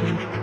Brasil.